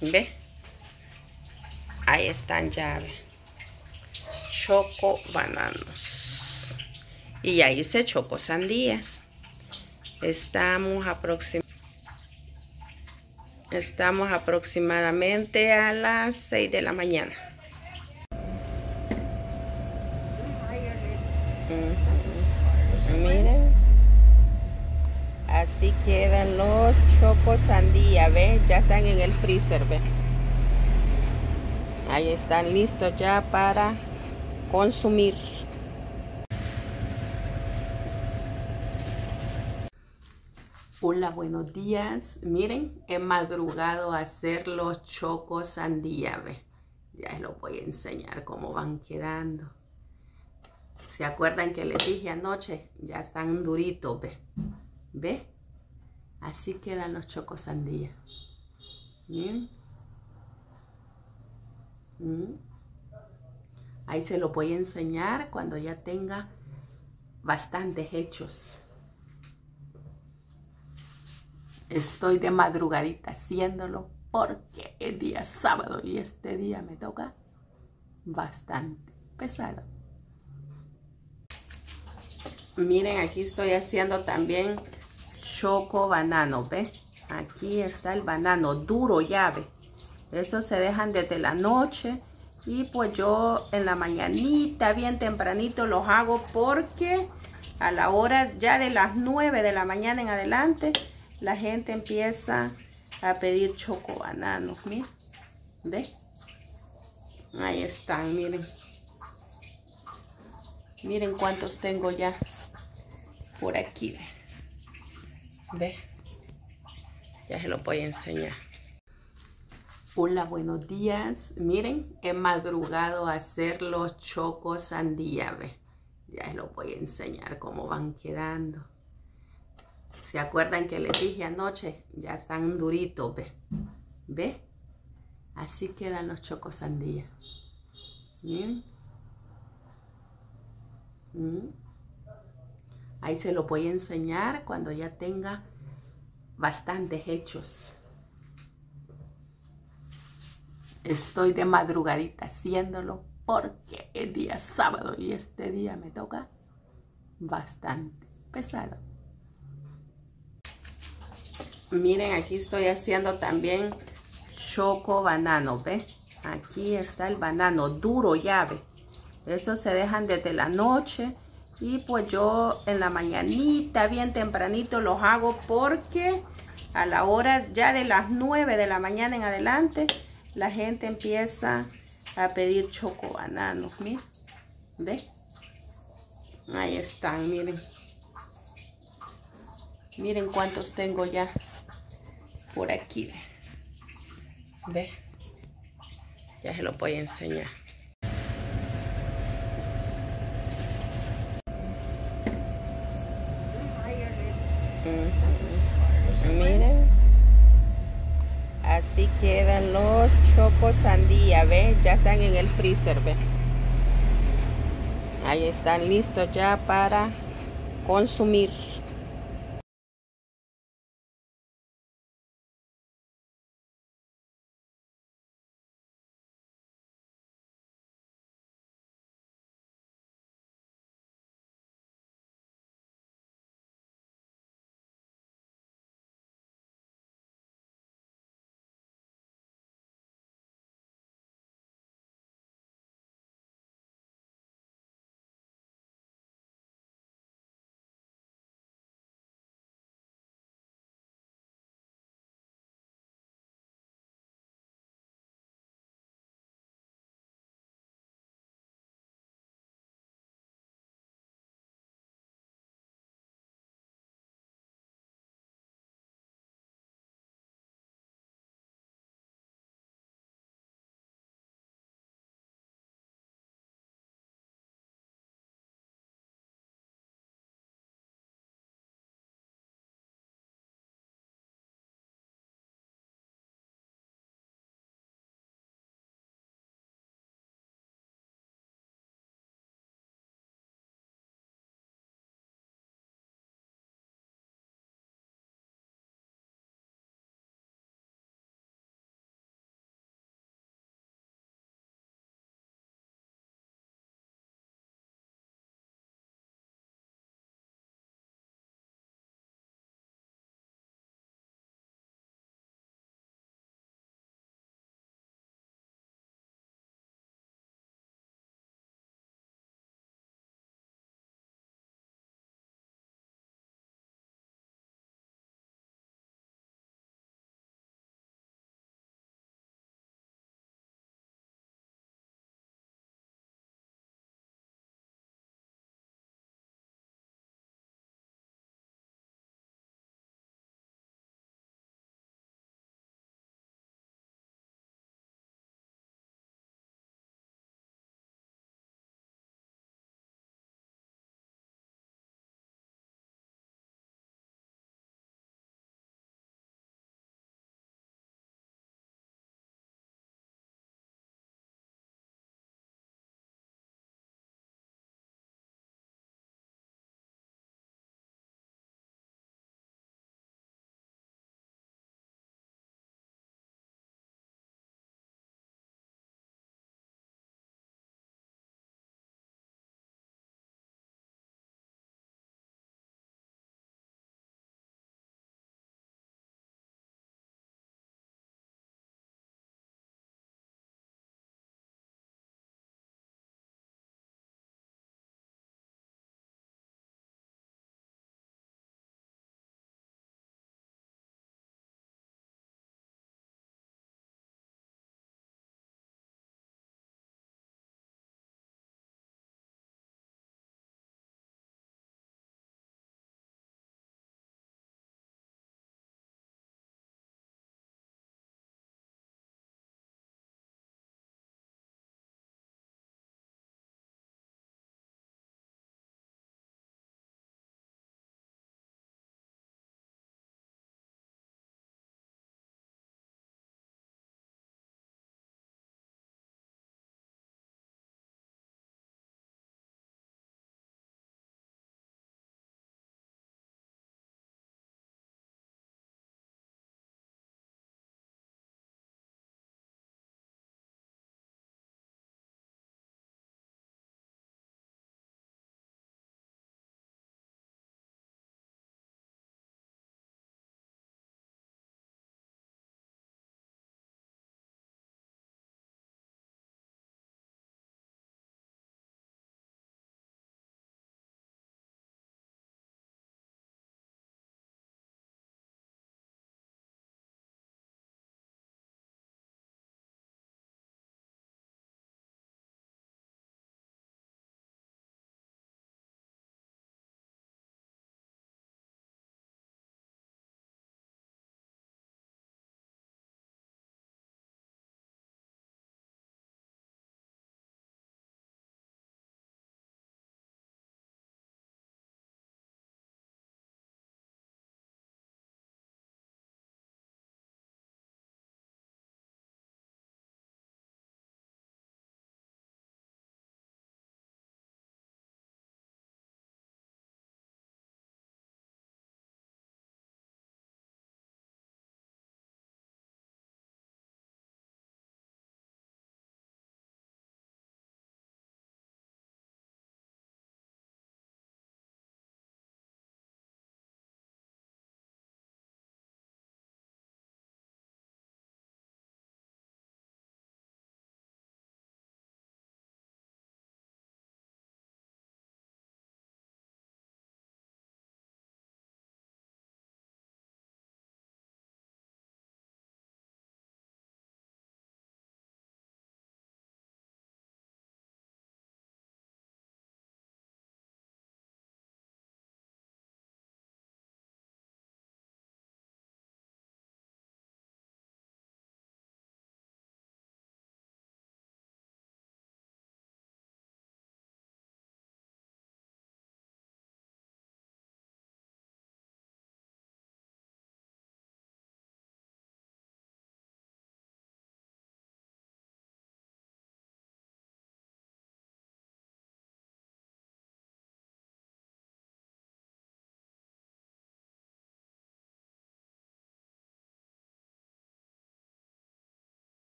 ¿Ve? Ahí están ya. Choco bananos. Y ahí se choco sandías. Estamos aproximadamente Estamos aproximadamente a las 6 de la mañana. Miren. Así quedan los chocos sandía, ¿ve? Ya están en el freezer, ¿ve? Ahí están listos ya para consumir. Hola, buenos días. Miren, he madrugado a hacer los chocos sandía, ¿ve? Ya les lo voy a enseñar cómo van quedando. ¿Se acuerdan que les dije anoche? Ya están duritos, ¿ve? ¿Ve? Así quedan los chocos sandía. ¿Mm? Ahí se lo voy a enseñar cuando ya tenga bastantes hechos. Estoy de madrugadita haciéndolo porque el día sábado y este día me toca bastante pesado. Miren, aquí estoy haciendo también choco banano, ¿ve? Aquí está el banano duro ya. Estos se dejan desde la noche y pues yo en la mañanita, bien tempranito, los hago porque a la hora ya de las 9 de la mañana en adelante, la gente empieza a pedir choco bananos, miren, ¿ve? Ahí están, miren. Miren cuántos tengo ya por aquí, ¿ve? ¿Ve? Ya se lo voy a enseñar. Hola, buenos días. Miren, he madrugado a hacer los chocos sandía. Ya se lo voy a enseñar cómo van quedando. ¿Se acuerdan que les dije anoche? Ya están duritos, ¿ve? ¿Ve? Así quedan los chocos sandía. ¿Mm? ¿Mm? Ahí se lo voy a enseñar cuando ya tenga bastantes hechos. Estoy de madrugadita haciéndolo porque el día sábado y este día me toca bastante pesado. Miren, aquí estoy haciendo también choco banano, ¿ve? Aquí está el banano duro ya, ¿ve? Estos se dejan desde la noche y pues yo en la mañanita, bien tempranito, los hago porque a la hora ya de las 9 de la mañana en adelante, la gente empieza a pedir choco bananos, miren, ¿ve? Ahí están, miren. Miren cuántos tengo ya por aquí, ¿ve? Ya se lo voy a enseñar. Miren. Así quedan los chocos sandía, ¿ve? Ya están en el freezer, ¿ve? Ahí están listos ya para consumir.